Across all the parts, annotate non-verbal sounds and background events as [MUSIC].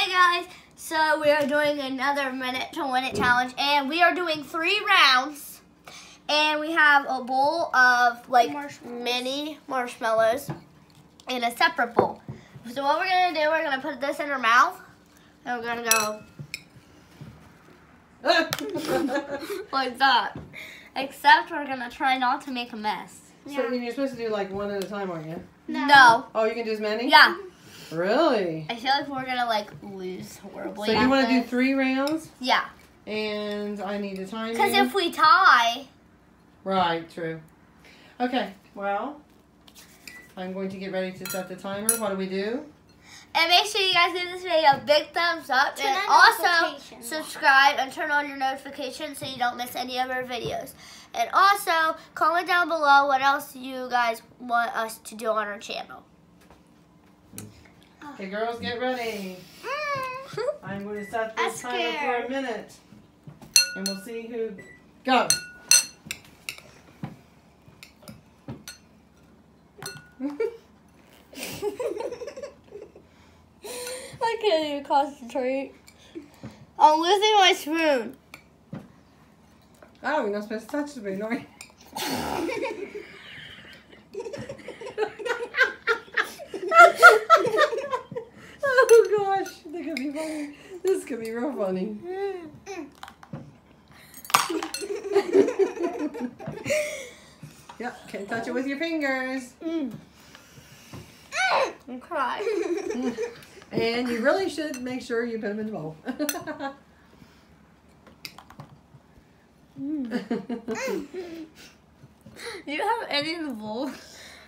Hey guys, so we are doing another minute to win it challenge, and we are doing three rounds. And we have a bowl of like Marshmallows. mini marshmallows in a separate bowl. So what we're gonna do, we're gonna put this in our mouth, and we're gonna go [LAUGHS] like that. Except we're gonna try not to make a mess. So you're supposed to do like one at a time, aren't you? No. Oh, you can do as many? Yeah. Really? I feel like we're gonna like lose horribly. So you want to do three rounds? Yeah. And I need to time Because if we tie, Right, true. Okay, well, I'm going to get ready to set the timer. What do we do? and make sure you guys give this video a big thumbs up, Turn and also subscribe and turn on your notifications so you don't miss any of our videos. And also comment down below what else you guys want us to do on our channel. Okay, girls, get ready. Mm. I'm going to set this timer for a minute. And we'll see who... Go! [LAUGHS] I can't even concentrate. I'm losing my spoon. Oh, we're not supposed to touch the spoon, are we? [LAUGHS] oh gosh, that could be funny. [LAUGHS] This could be real funny. Yep, can't touch it with your fingers. I'm crying. And you really should make sure you put them in the bowl. Do you have any in the bowl?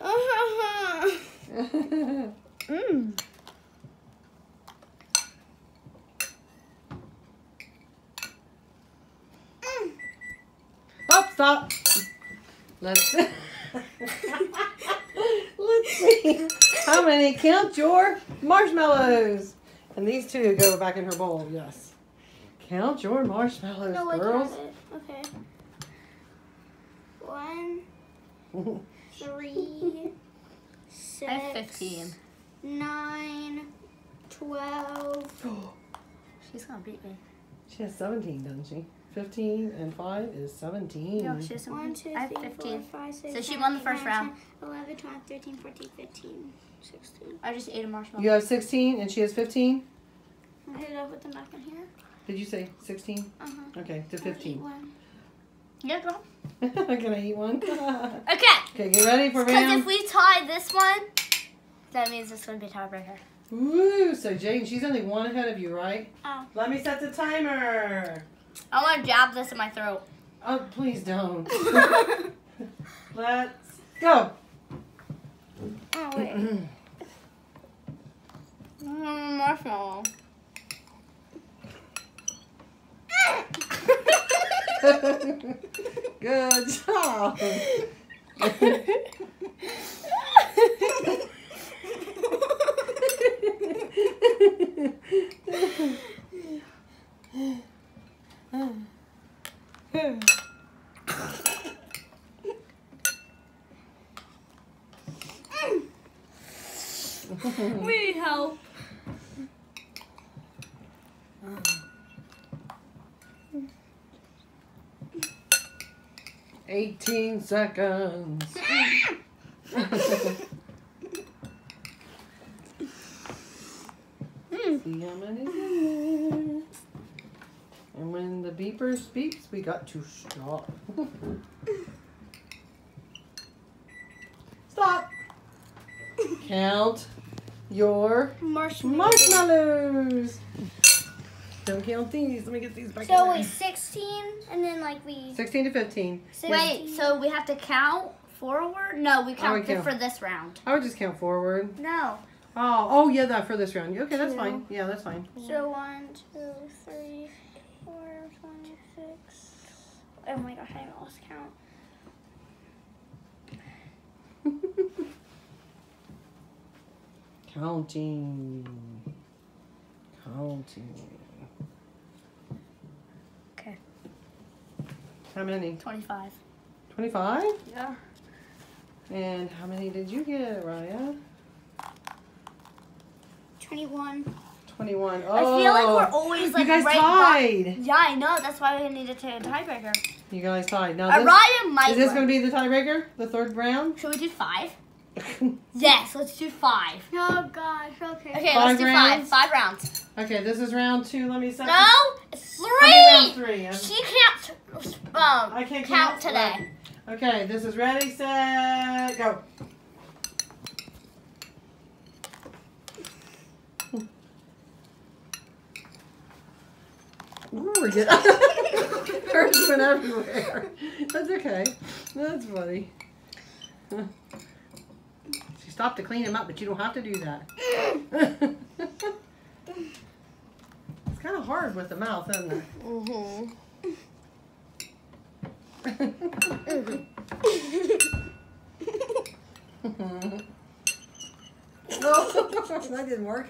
[LAUGHS] Mm. oh, stop. Let's Let's see. How many? Count your marshmallows. And these two go back in her bowl, yes. Count your marshmallows, No, girls. got it. Okay. One, [LAUGHS] three, six, I have 15. nine, twelve. [GASPS] She's gonna beat me. she has 17, doesn't she? 15 and 5 is 17. No, she doesn't. One, two, I have three, 15. four, five, six, So she won the first nine, round. 10, 11, 12, 13, 14, 15, 16. I just ate a marshmallow. You have 16 and she has 15? I hit it up with the back in here. Did you say 16? Uh-huh. Okay, to 15. one. Yeah, go. [LAUGHS] Can I eat one? [LAUGHS] Okay. okay, get ready for me. Because if we tie this one, that means it's gonna be a tiebreaker. Woo! So Jane, she's only one ahead of you, right? Oh. Let me set the timer. I want to jab this in my throat. Oh, please don't. [LAUGHS] Let's go. Oh, wait. Mm, marshmallow. [LAUGHS] Good job. [LAUGHS] Hmm. we need help. Eighteen seconds. Hmm. See how many's in there. And when the beeper beeps, we got to stop. Stop. Count your Marshmallow. marshmallows. Don't count these. Let me get these back So in wait, there. 16, and then like we. 16 to 15. 16. Wait, so we have to count forward? No, we count count. for this round. I would just count forward. No. Oh, oh yeah, that for this round. Okay, that's Two. fine. Yeah, that's fine. So one, two, three, four, five, six. Oh my gosh, I lost count. Counting. Counting. Okay. How many? 25. 25? Yeah. And how many did you get, Raya? 21. 21. Oh, I feel like we're always like you guys right tied. by- Yeah, I know. That's why we needed to take a tiebreaker. You guys tied. Now, this, Araya might. is this going to be the tiebreaker? The third round? Should we do five? [LAUGHS] Yes, let's do five. Oh gosh. Okay. Okay, Five let's do rounds? five. Five rounds. okay, this is round two. Let me set. No, it's Let me round three. three. I'm- She can't um I can't count count. today. Okay, this is ready, set, go. We're getting [LAUGHS] hers went everywhere. That's okay. That's funny. She stopped to clean him up, but you don't have to do that. [LAUGHS] it's kind of hard with the mouth, isn't it? Mm-hmm. no, [LAUGHS] that didn't work.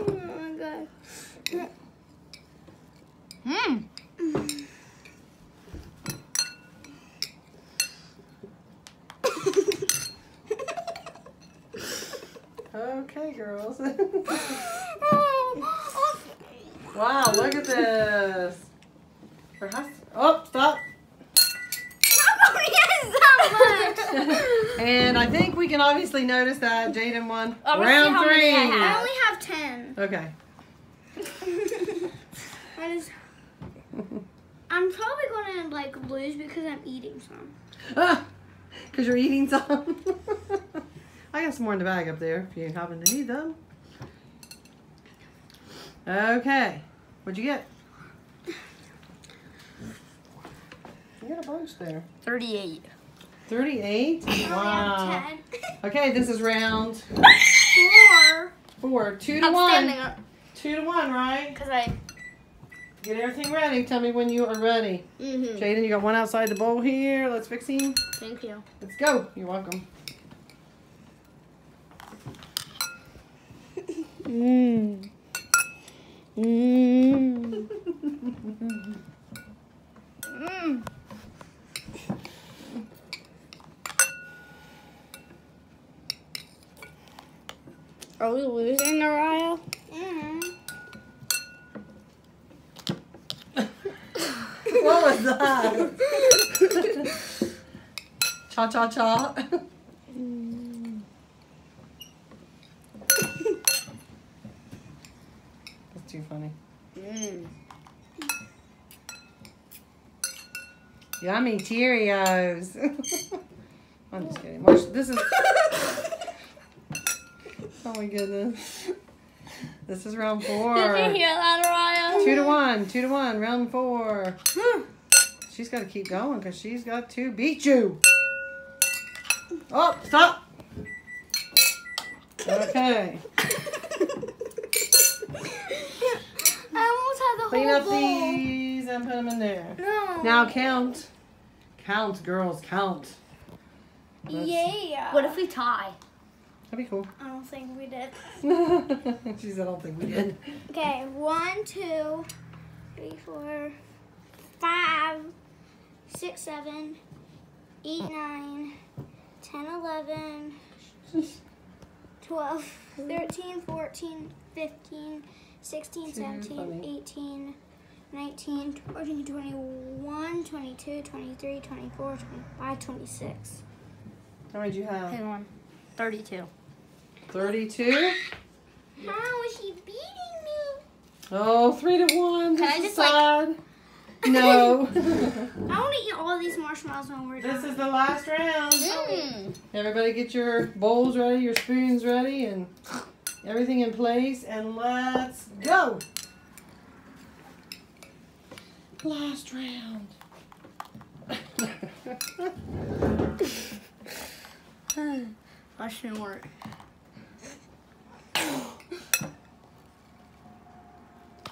Oh my god. Hmm. Okay, girls. [LAUGHS] wow, look at this. Perhaps. Oh, stop. [LAUGHS] and I think we can obviously notice that Jaden won Oh, let's see round how three. I I have. only have ten. Okay. [LAUGHS] I just. I'm probably gonna like lose because I'm eating some. Ah, because you're eating some. I got some more in the bag up there if you happen to need them. Okay. What'd you get? You got a bunch there. Thirty-eight. 38? Wow. have ten. [LAUGHS] Okay, this is round Four. four. Two to I'm one. standing up Two to one, right? because I. Get everything ready. Tell me when you are ready. Mm-hmm. Jaden, you got one outside the bowl here. Let's fix him. Thank you. Let's go. You're welcome. Mmm. [LAUGHS] Mm. Are we losing, Araya? Mm. [LAUGHS] what was that? [LAUGHS] cha cha cha. [LAUGHS] too funny. Mm. Yummy Cheerios. [LAUGHS] I'm just kidding. Watch, this is. [LAUGHS] Oh my goodness. This is round [LAUGHS] four. Did you hear that, Araya? Two to one. Two to one. Round four. She's got to keep going because she's got to beat you. Oh, stop. Okay. The Clean whole up bowl. these and put them in there. No. Now count. Count, girls, count. Let's- Yeah. What if we tie? That'd be cool. I don't think we did. [LAUGHS] she said, I don't think we did. Okay, one, two, three, four, five, six, seven, eight, nine, ten, eleven, [LAUGHS] twelve, thirteen, fourteen, fifteen, sixteen, Too seventeen, funny. eighteen, nineteen, twenty, twenty-one, twenty-two, twenty-three, twenty-four, twenty-five, twenty-six. How many did you have? Hang on. Thirty-two. 32? How is she beating me? Oh, three to one. Can This I is just, like- [LAUGHS] No. [LAUGHS] I want to eat all these marshmallows when we're done. this is the last round. Mm. Everybody get your bowls ready, your spoons ready, and [LAUGHS] everything in place, and let's go. Last round. [LAUGHS] That shouldn't work.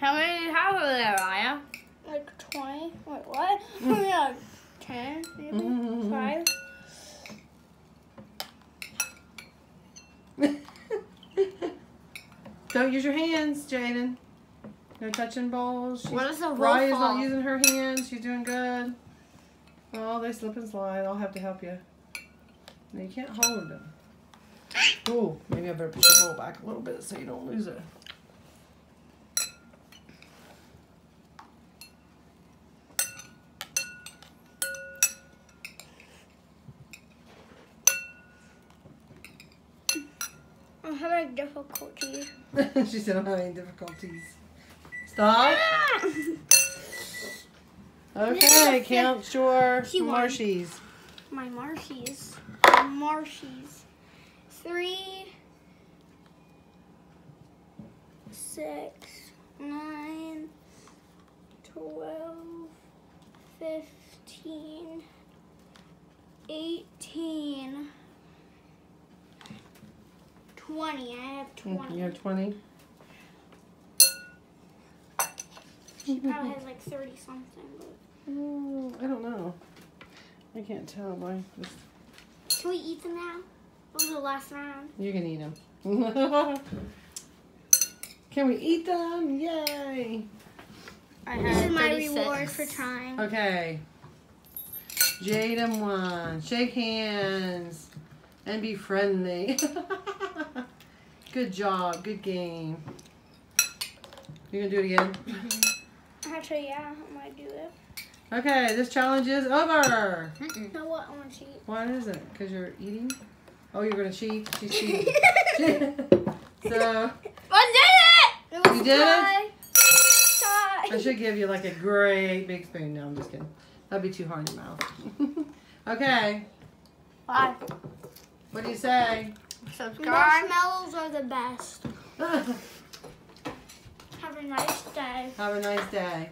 How many do you have over there, Raya? Like 20? Wait, what? [LAUGHS] yeah, 10, maybe? [LAUGHS] Mhm. 5? Don't use your hands, Jaden. No touching balls. She's, What is Raya's not using her hands. She's doing good. Oh, they slip and slide. I'll have to help you. No, you can't hold them. Oh, maybe I better put the bowl back a little bit so you don't lose it. Having difficulty. [LAUGHS] she said I'm having difficulties. Stop. [LAUGHS] Okay, count your She won. marshies. My marshies. My marshies. Three, six, nine, twelve, fifteen, eighteen, twenty. I have Mm, twenty. You have 20? She probably has like thirty something. But Mm, I don't know. I can't tell by this. can we eat them now? What was the last round? You can eat them. [LAUGHS] can we eat them? Yay! I This is had my 36. reward for trying. Okay. Jaden won. Shake hands and be friendly. [LAUGHS] good job. Good game. You gonna do it again? Mm-hmm. Actually, yeah, I'm gonna do it. Okay, this challenge is over. Mm-mm. Now what? I want to cheat. Why is it? Because you're eating? Oh, you're gonna cheat? She's [LAUGHS] cheating. [LAUGHS] so, I did it! It You did it? Tie. I should give you like a great big spoon. No, I'm just kidding. That'd be too hard in your mouth. [LAUGHS] okay, Bye. what do you say? Subscribe. Marshmallows are the best. Have [LAUGHS] Have a nice day. Have a nice day.